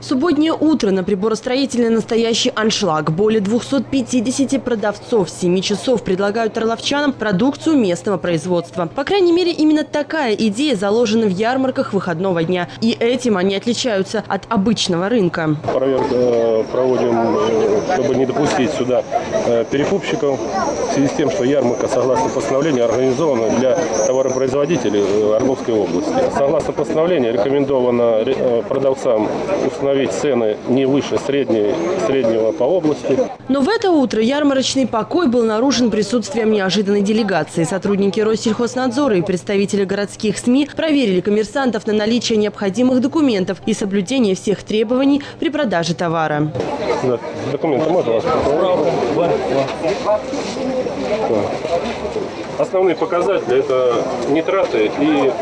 Субботнее утро на приборостроительной настоящий аншлаг. Более 250 продавцов с 7 часов предлагают орловчанам продукцию местного производства. По крайней мере, именно такая идея заложена в ярмарках выходного дня. И этим они отличаются от обычного рынка. Проверку э, проводим, э, чтобы не допустить сюда э, перекупщиков. В связи с тем, что ярмарка, согласно постановлению, организована для товаропроизводителей Орловской области. Согласно постановлению, рекомендовано продавцам установить цены не выше средней, среднего по области. Но в это утро ярмарочный покой был нарушен присутствием неожиданной делегации. Сотрудники Россельхознадзора и представители городских СМИ проверили коммерсантов на наличие необходимых документов и соблюдение всех требований при продаже товара. Да, Документы можно вас? Основные показатели – это нитраты и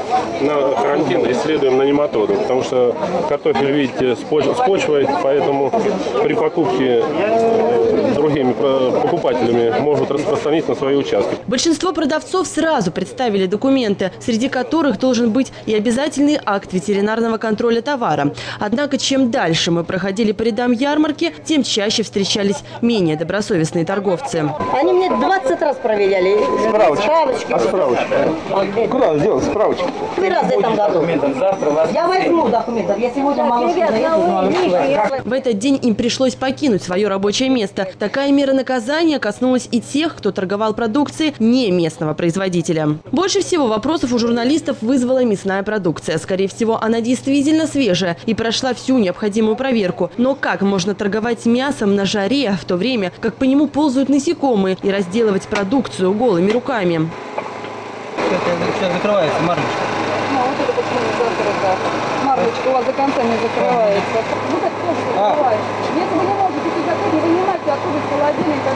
на карантин исследуем на нематоды, потому что картофель, видите, с почвой, поэтому при покупке э, другими про- покупателями могут распространить на свои участки. Большинство продавцов сразу представили документы, среди которых должен быть и обязательный акт ветеринарного контроля товара. Однако, чем дальше мы проходили по рядам ярмарки, тем чаще встречались менее добросовестные торговцы. Они мне 20 раз проверяли. Справочка. Справочки. А справочка? Куда сделать справочку? Три раза в этом году. Я возьму документов. Я сегодня малышку заеду. В этот день им пришлось покинуть свое рабочее место. Такая мера наказания коснулась и тех, кто торговал продукцией не местного производителя. Больше всего вопросов у журналистов вызвала мясная продукция. Скорее всего, она действительно свежая и прошла всю необходимую проверку. Но как можно торговать мясом на жаре, в то время как по нему ползают насекомые, и разделывать продукцию голыми руками? Сейчас закрывается марочка. Ну, вот это почему не закрыто? Марлечка у вас до конца не закрывается. Вот это тоже закрывает. Если вы не можете закрыть, вынимайте оттуда из холодильника.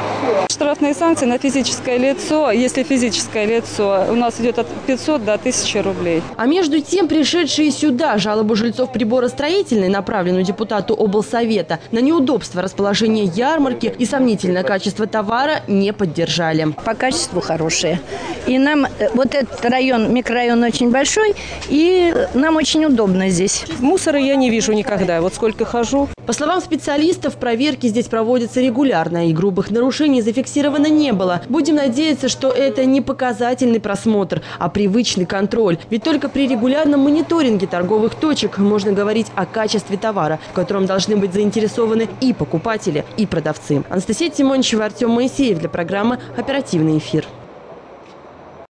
Штрафные санкции на физическое лицо, если физическое лицо, у нас идет от 500 до 1000 рублей. А между тем, пришедшие сюда жалобу жильцов приборостроительной, направленную депутату облсовета, на неудобство расположения ярмарки и сомнительное качество товара не поддержали. по качеству хорошие. И нам э, вот этот район, микрорайон очень большой, и нам очень удобно здесь. Мусора я не вижу никогда. Вот сколько хожу. По словам специалистов, проверки здесь проводятся регулярно, и грубых нарушений зафиксировано не было. Будем надеяться, что это не показательный просмотр, а привычный контроль. Ведь только при регулярном мониторинге торговых точек можно говорить о качестве товара, в котором должны быть заинтересованы и покупатели, и продавцы. Анастасия Тимончева, Артем Моисеев для программы «Оперативный эфир».